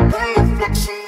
like one reflection.